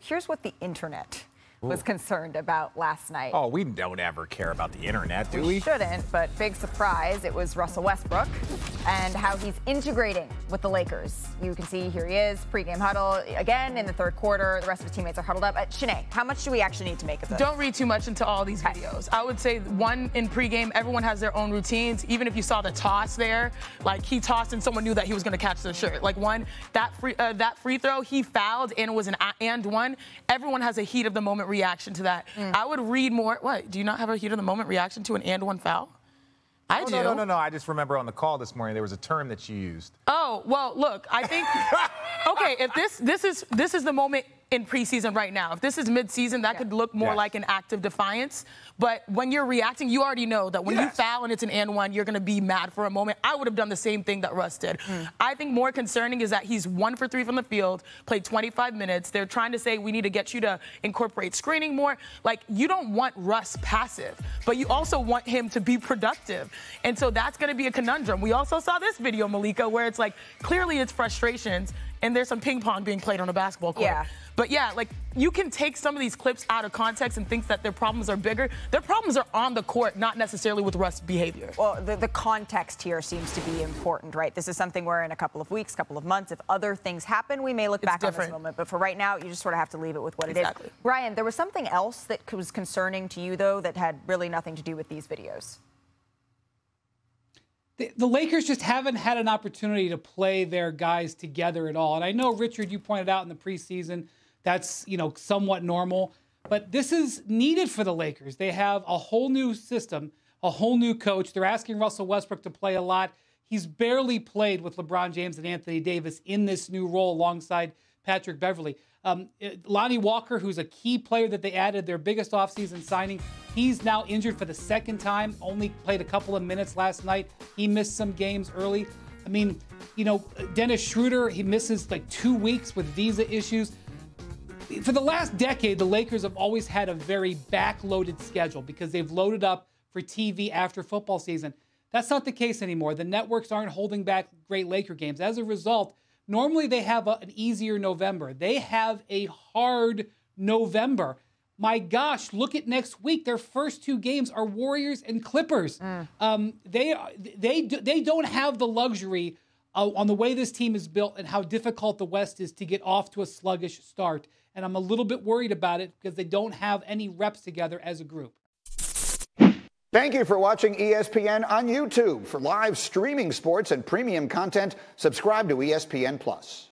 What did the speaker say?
Here's what the internet was concerned about last night. Oh, we don't ever care about the internet, do we? We shouldn't, but big surprise, it was Russell Westbrook and how he's integrating with the Lakers. You can see here he is, pregame huddle again in the third quarter. The rest of his teammates are huddled up. Uh, Chiney, how much do we actually need to make of this? Don't read too much into all these videos. I would say one in pregame, everyone has their own routines. Even if you saw the toss there, like he tossed and someone knew that he was going to catch the shirt. Like one, that free uh, that free throw, he fouled and it was an and one. Everyone has a heat of the moment reaction to that. Mm. I would read more. What? Do you not have a heat of the moment reaction to an and one foul? I oh, do. No, no, no, no. I just remember on the call this morning there was a term that you used. Oh well, look. I think. okay, if this this is this is the moment in preseason right now. If this is midseason, that yeah. could look more yes. like an act of defiance. But when you're reacting, you already know that when yes. you foul and it's an and one, you're going to be mad for a moment. I would have done the same thing that Russ did. Mm. I think more concerning is that he's one for three from the field, played 25 minutes. They're trying to say we need to get you to incorporate screening more. Like you don't want Russ passive, but you also want him to be productive. And so that's going to be a conundrum. We also saw this video, Malika, where it's like clearly it's frustrations and there's some ping pong being played on a basketball court. Yeah. But yeah, like you can take some of these clips out of context and think that their problems are bigger. Their problems are on the court, not necessarily with Russ' behavior. Well, the, the context here seems to be important, right? This is something where in a couple of weeks, couple of months, if other things happen, we may look it's back different. on this moment. But for right now, you just sort of have to leave it with what exactly. it is. Brian, there was something else that was concerning to you, though, that had really nothing to do with these videos the, the Lakers just haven't had an opportunity to play their guys together at all. And I know, Richard, you pointed out in the preseason that's you know somewhat normal, but this is needed for the Lakers. They have a whole new system, a whole new coach. They're asking Russell Westbrook to play a lot. He's barely played with LeBron James and Anthony Davis in this new role alongside Patrick Beverley. Um, Lonnie Walker, who's a key player that they added, their biggest offseason signing, he's now injured for the second time. Only played a couple of minutes last night. He missed some games early. I mean, you know, Dennis Schroeder, he misses like two weeks with visa issues. For the last decade, the Lakers have always had a very backloaded schedule because they've loaded up for TV after football season. That's not the case anymore. The networks aren't holding back great Laker games. As a result, Normally they have a, an easier November. They have a hard November. My gosh, look at next week. Their first two games are Warriors and Clippers. Mm. Um, they they they don't have the luxury uh, on the way this team is built and how difficult the West is to get off to a sluggish start. And I'm a little bit worried about it because they don't have any reps together as a group. Thank you for watching ESPN on YouTube. For live streaming sports and premium content, subscribe to ESPN Plus.